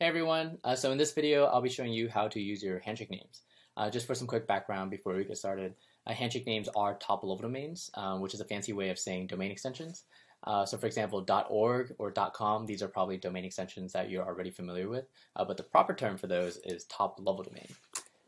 Hey everyone, uh, so in this video I'll be showing you how to use your handshake names. Uh, just for some quick background before we get started, uh, handshake names are top-level domains, um, which is a fancy way of saying domain extensions. Uh, so for example, .org or .com, these are probably domain extensions that you're already familiar with, uh, but the proper term for those is top-level domain.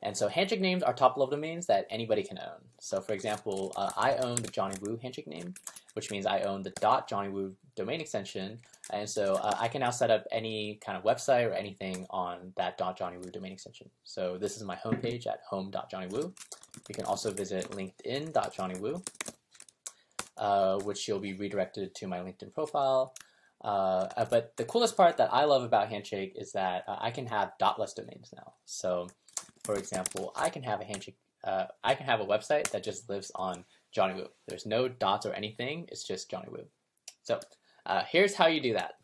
And so handshake names are top-level domains that anybody can own. So for example, uh, I own the Johnny Woo handshake name, which means I own the .Johnny Woo domain extension, and so uh, I can now set up any kind of website or anything on that .johnnywoo domain extension. So this is my homepage at home.johnnywoo. You can also visit linkedin.johnnywoo, uh, which you'll be redirected to my LinkedIn profile. Uh, uh, but the coolest part that I love about Handshake is that uh, I can have dotless domains now. So, for example, I can have a Handshake, uh, I can have a website that just lives on Johnny Woo. There's no dots or anything. It's just Johnny Woo. So uh, here's how you do that.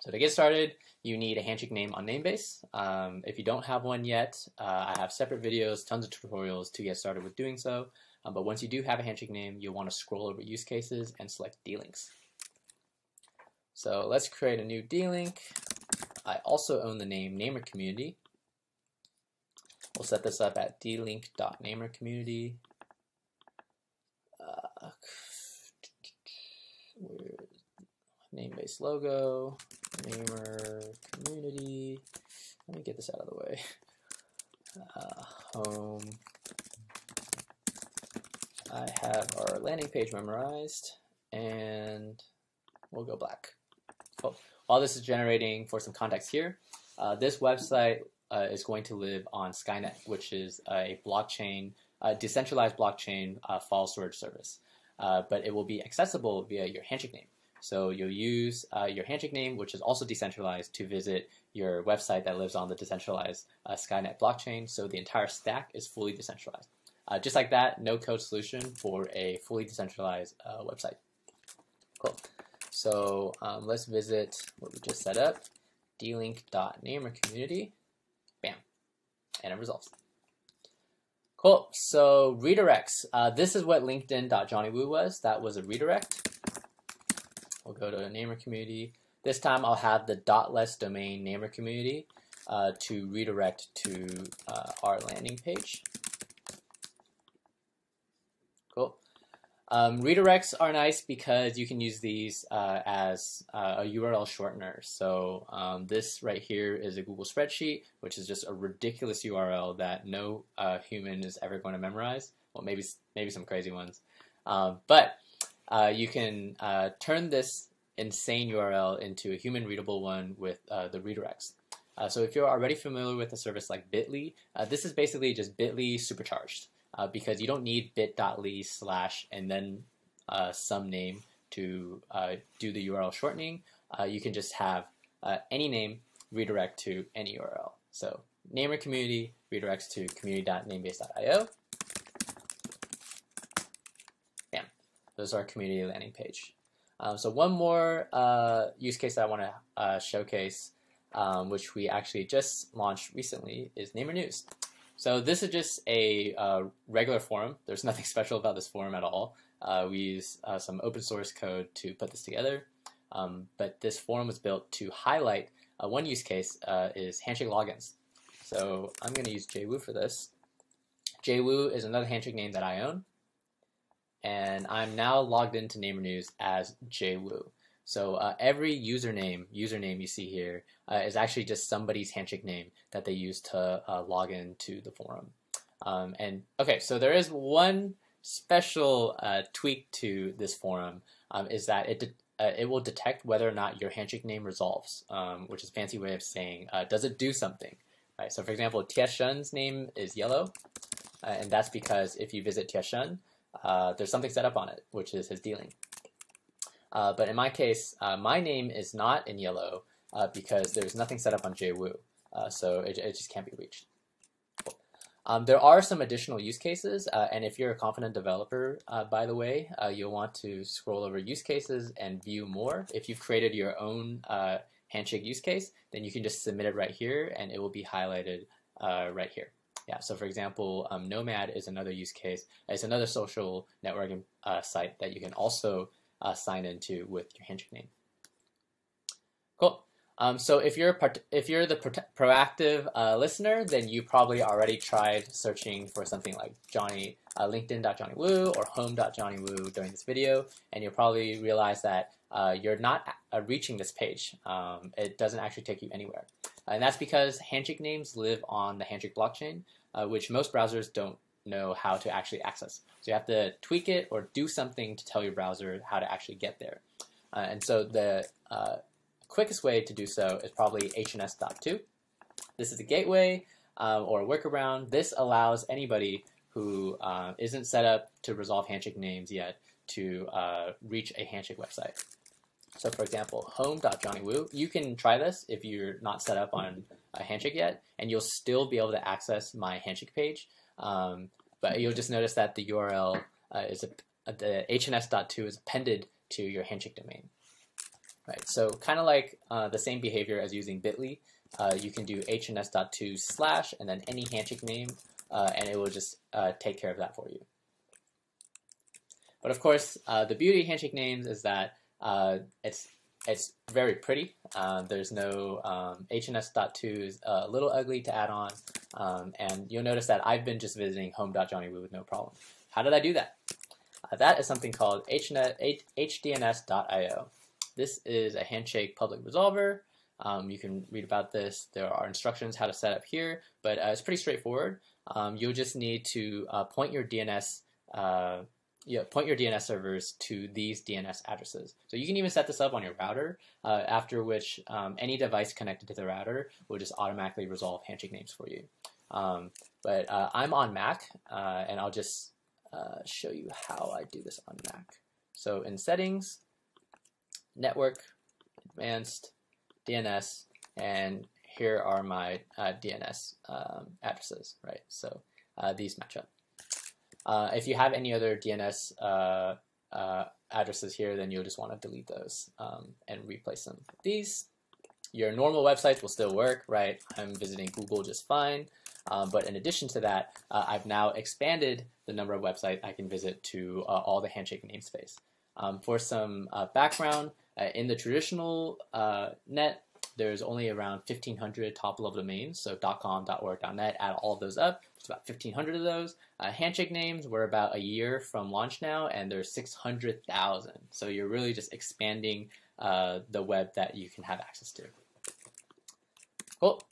So to get started, you need a handshake name on Namebase. Um, if you don't have one yet, uh, I have separate videos, tons of tutorials to get started with doing so. Um, but once you do have a handshake name, you'll want to scroll over use cases and select D-Links. So let's create a new D-Link. I also own the name Namer Community. We'll set this up at dlink.namercommunity. Uh, Namebase logo, namer community. Let me get this out of the way. Uh, home. I have our landing page memorized, and we'll go black. Cool. While this is generating for some context here, uh, this website uh, is going to live on Skynet, which is a blockchain, a decentralized blockchain uh, file storage service. Uh, but it will be accessible via your handshake name. So you'll use uh, your handshake name, which is also decentralized, to visit your website that lives on the decentralized uh, Skynet blockchain. So the entire stack is fully decentralized. Uh, just like that, no code solution for a fully decentralized website. Cool. So um, let's visit what we just set up, dlink.namercommunity. Bam. And it resolves. Cool. So redirects. Uh, this is what LinkedIn.johnnywoo was. That was a redirect. We'll go to a Namer Community. This time I'll have the dotless domain Namer Community uh, to redirect to uh, our landing page. Cool. Um, redirects are nice because you can use these uh, as uh, a URL shortener. So um, this right here is a Google spreadsheet, which is just a ridiculous URL that no uh, human is ever going to memorize. Well, maybe maybe some crazy ones, um, but uh, you can uh, turn this insane URL into a human readable one with uh, the redirects. So if you're already familiar with a service like Bitly, this is basically just Bitly supercharged uh, because you don't need bit.ly slash and then some name to do the URL shortening. you can just have any name redirect to any URL. So namer community redirects to community.namebase.io Those are our community landing page. Um, so one more uh, use case that I want to uh, showcase, um, which we actually just launched recently, is Namer News. So this is just a uh, regular forum. There's nothing special about this forum at all. Uh, we use uh, some open source code to put this together. Um, but this forum was built to highlight uh, one use case is handshake logins. So I'm going to use JWoo for this. JWoo is another handshake name that I own and I'm now logged into Namer News as JWoo. So uh, every username username you see here uh, is actually just somebody's handshake name that they use to uh, log into the forum. Um, and okay, so there is one special uh, tweak to this forum um, is that it uh, it will detect whether or not your handshake name resolves, um, which is a fancy way of saying uh, does it do something. Right. So for example, Tieshun's name is yellow, and that's because if you visit Tieshun, uh, there's something set up on it, which is his D-Link. Uh, but in my case, uh, my name is not in yellow uh, because there's nothing set up on JWoo, uh, so it, it, just can't be reached. Um, there are some additional use cases, uh, and if you're a confident developer, by the way, you'll want to scroll over use cases and view more. If you've created your own handshake use case, then you can just submit it right here, and it will be highlighted right here. Yeah, so for example, um, Nomad is another use case. It's another social networking site that you can also uh, sign into with your handshake name. Cool. Um, so if you're if you're the pro- proactive uh, listener, then you probably already tried searching for something like Johnny uh, LinkedIn.JohnnyWoo or Home.JohnnyWoo during this video, and you'll probably realize that uh, you're not uh, reaching this page. Um, it doesn't actually take you anywhere, and that's because Handshake names live on the Handshake blockchain, uh, which most browsers don't know how to actually access. So you have to tweak it or do something to tell your browser how to actually get there. Uh, and so the quickest way to do so is probably HNS.to. This is a gateway um, or a workaround. This allows anybody who uh, not set up to resolve handshake names yet to uh, reach a handshake website. So for example, home.johnnywoo, you can try this if you're not set up on a handshake yet, and you'll still be able to access my handshake page. Um, but you'll just notice that the URL uh, is a, the HNS.to is appended to your handshake domain. Right, so kind of like uh, the same behavior as using bit.ly, uh, you can do hns.to slash and then any handshake name, uh, and it will just uh, take care of that for you. But of course, uh, the beauty of handshake names is that it's it's very pretty. there's no um, hns.to is a little ugly to add on, um, and you'll notice that I've been just visiting home.johnnywoo with no problem. How did I do that? that is something called hdns.io. This is a Handshake public resolver. Um, you can read about this. There are instructions how to set up here, but uh, it's pretty straightforward. Um, you'll just need to uh, point your DNS uh, yeah, point your DNS servers to these DNS addresses. So you can even set this up on your router, uh, after which um, any device connected to the router will just automatically resolve handshake names for you. Um, but uh, I'm on Mac, uh, and I'll just show you how I do this on Mac. So in settings, network, advanced, DNS, and here are my uh, DNS um, addresses, right? So uh, these match up. Uh, if you have any other DNS uh, uh, addresses here, then you'll just want to delete those um, and replace them. These, your normal websites will still work, right? I'm visiting Google just fine. Um, but in addition to that, uh, I've now expanded the number of websites I can visit to all the Handshake namespace. Um, for some background, uh, in the traditional uh, net, there's only around 1,500 top-level domains, so .com, .org, .net, add all of those up. It's about 1,500 of those. Uh, handshake names, we're about a year from launch now, and there's 600,000. So you're really just expanding uh, the web that you can have access to. Cool.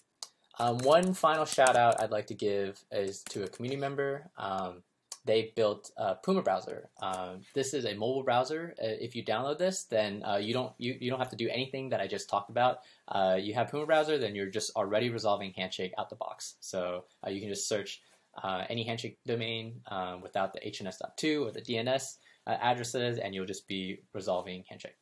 Um, one final shout out I'd like to give is to a community member. Um, they built a Puma browser. Um, this is a mobile browser. Uh, if you download this, then uh, you don't you, you don't have to do anything that I just talked about. Uh, you have Puma browser, then you're just already resolving Handshake out the box. So uh, you can just search uh, any Handshake domain um, without the HNS.to or the DNS uh, addresses, and you'll just be resolving Handshake.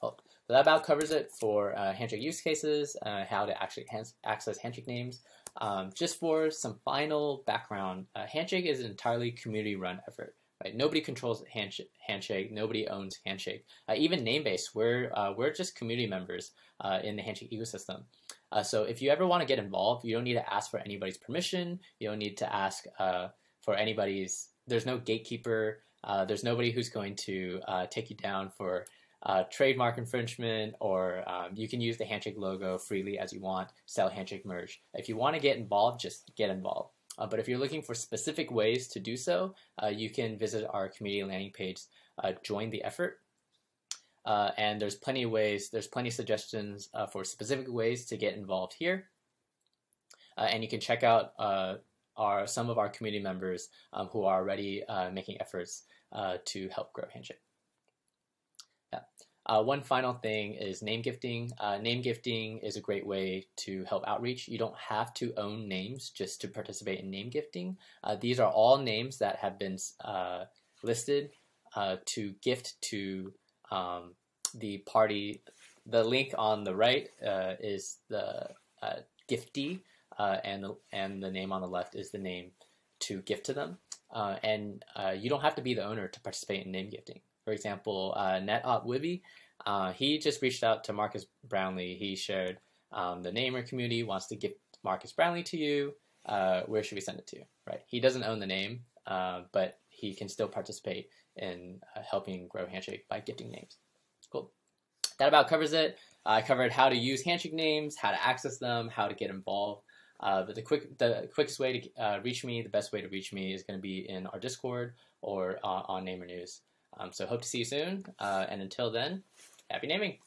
Well, so that about covers it for Handshake use cases, how to actually access Handshake names. Um, just for some final background, uh, Handshake is an entirely community-run effort. Right? Nobody controls Handshake. Handshake nobody owns Handshake. Uh, even Namebase, we're uh, we're just community members uh, in the Handshake ecosystem. Uh, so if you ever want to get involved, you don't need to ask for anybody's permission. You don't need to ask uh, for anybody's. There's no gatekeeper. there's nobody who's going to take you down for uh, trademark infringement, or um, you can use the Handshake logo freely as you want, sell Handshake merch. If you want to get involved, just get involved. Uh, but if you're looking for specific ways to do so, uh, you can visit our community landing page, uh, join the effort. Uh, and there's plenty of ways, there's plenty of suggestions uh, for specific ways to get involved here. and you can check out our some of our community members um, who are already making efforts to help grow Handshake. Uh, one final thing is name gifting. Uh, name gifting is a great way to help outreach. You don't have to own names just to participate in name gifting. Uh, these are all names that have been uh, listed uh, to gift to um, the party. The link on the right uh, is the giftee, and the, and the name on the left is the name to gift to them. and you don't have to be the owner to participate in name gifting. For example, uh, NetOp Wibby, uh, he just reached out to Marques Brownlee. He shared um, the Namer Community wants to give Marques Brownlee to you. Uh, where should we send it to? Right. He doesn't own the name, uh, but he can still participate in uh, helping grow Handshake by gifting names. Cool. That about covers it. I covered how to use Handshake names, how to access them, how to get involved. Uh, but the quick, the quickest way to uh, reach me, the best way to reach me is going to be in our Discord or uh, on Namer News. Um, so hope to see you soon, uh, and until then, happy naming!